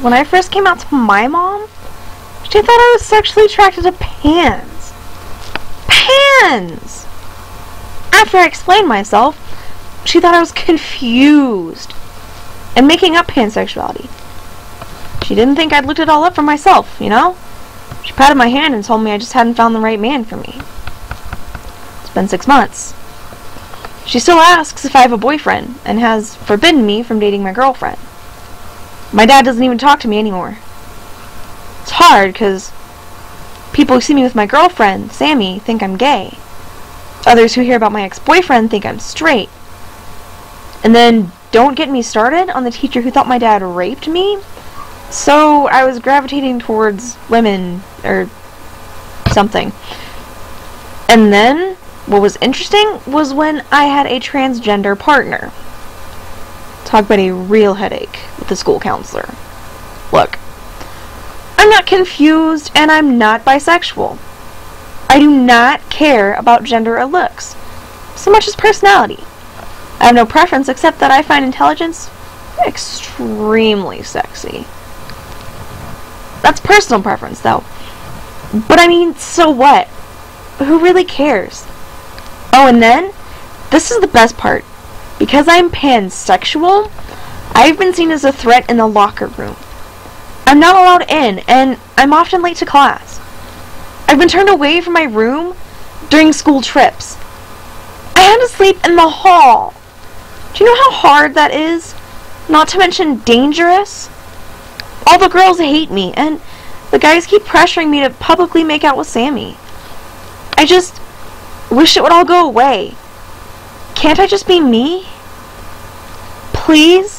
when I first came out to my mom, she thought I was sexually attracted to pans. Pans! After I explained myself, she thought I was confused and making up pansexuality. She didn't think I'd looked it all up for myself, you know? She patted my hand and told me I just hadn't found the right man for me. It's been six months. She still asks if I have a boyfriend and has forbidden me from dating my girlfriend. My dad doesn't even talk to me anymore. It's hard because people who see me with my girlfriend, Sammy, think I'm gay. Others who hear about my ex-boyfriend think I'm straight. And then don't get me started on the teacher who thought my dad raped me. So I was gravitating towards women or something. And then what was interesting was when I had a transgender partner. Talk about a real headache with the school counselor. Look, I'm not confused and I'm not bisexual. I do not care about gender or looks, so much as personality. I have no preference except that I find intelligence extremely sexy. That's personal preference, though. But I mean, so what? Who really cares? Oh, and then, this is the best part. Because I'm pansexual, I've been seen as a threat in the locker room. I'm not allowed in, and I'm often late to class. I've been turned away from my room during school trips. I had to sleep in the hall. Do you know how hard that is? Not to mention dangerous? All the girls hate me, and the guys keep pressuring me to publicly make out with Sammy. I just wish it would all go away. Can't I just be me? Please?